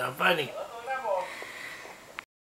not funny.